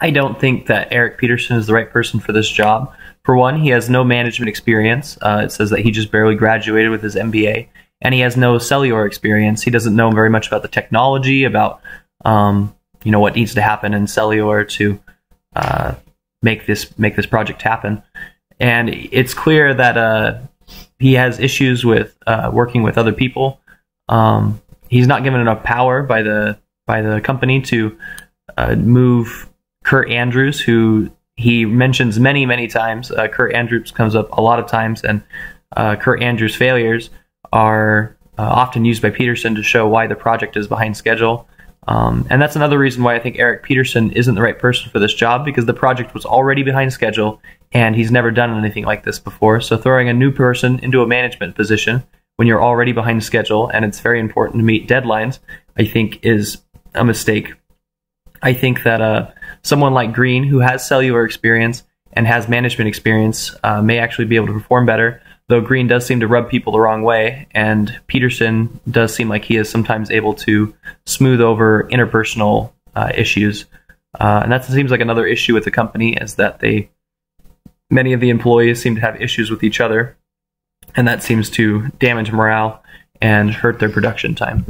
I don't think that Erik Peterson is the right person for this job. For one, he has no management experience. Uh, it says that he just barely graduated with his MBA, and he has no cellular experience. He doesn't know very much about the technology, about um, you know what needs to happen in cellular to uh, make this make this project happen. And it's clear that uh, he has issues with uh, working with other people. Um, he's not given enough power by the by the company to uh, move Kurt Andrews, who he mentions many many times. Uh, Kurt Andrews comes up a lot of times, and uh, Kurt Andrews' failures are uh, often used by Peterson to show why the project is behind schedule. Um, and that's another reason why I think Erik Peterson isn't the right person for this job because the project was already behind schedule and he's never done anything like this before. So throwing a new person into a management position when you're already behind schedule and it's very important to meet deadlines, I think is a mistake. I think that uh, someone like Green, who has cellular experience and has management experience, uh, may actually be able to perform better. Though Green does seem to rub people the wrong way, and Peterson does seem like he is sometimes able to smooth over interpersonal uh, issues. Uh, and that seems like another issue with the company is that they many of the employees seem to have issues with each other, and that seems to damage morale and hurt their production time.